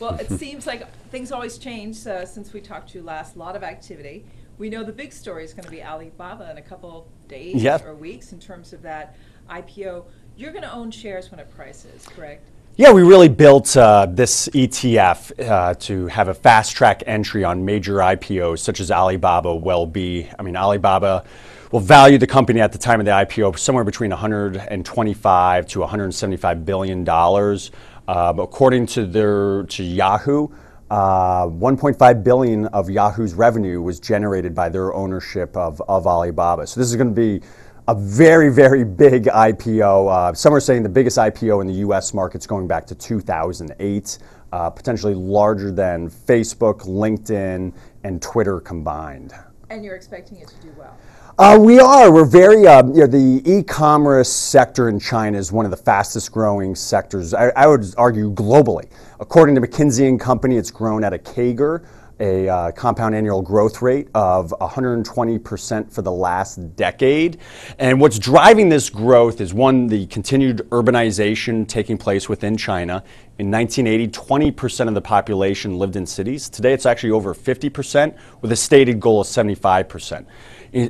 Well, it seems like things always change uh, since we talked to you last. A lot of activity. We know the big story is going to be Alibaba in a couple days Yeah. or weeks in terms of that IPO. You're going to own shares when it prices, correct? Yeah, we really built uh, this ETF uh, to have a fast track entry on major IPOs such as Alibaba will be. I mean, Alibaba will value the company at the time of the IPO somewhere between 125 to 175 billion dollars. Uh, according to their to Yahoo, uh, 1.5 billion of Yahoo's revenue was generated by their ownership of, of Alibaba. So this is going to be a very, very big IPO. Uh, some are saying the biggest IPO in the US markets going back to 2008, uh, potentially larger than Facebook, LinkedIn, and Twitter combined. And you're expecting it to do well. Uh, we are. We're very, uh, you know, the e-commerce sector in China is one of the fastest growing sectors, I, I would argue globally. According to McKinsey and Company, it's grown at a CAGR, a uh, compound annual growth rate of 120% for the last decade. And what's driving this growth is one, the continued urbanization taking place within China. In 1980, 20% of the population lived in cities. Today, it's actually over 50%, with a stated goal of 75%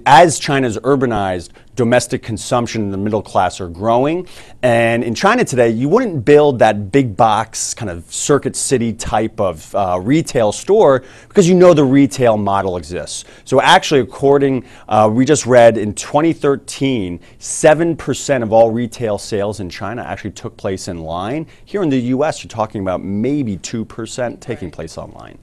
as China's urbanized, domestic consumption and the middle class are growing. And in China today, you wouldn't build that big box kind of circuit city type of uh, retail store because you know the retail model exists. So actually, according, uh, we just read in 2013, 7% of all retail sales in China actually took place in line. Here in the US, you're talking about maybe 2% taking place online.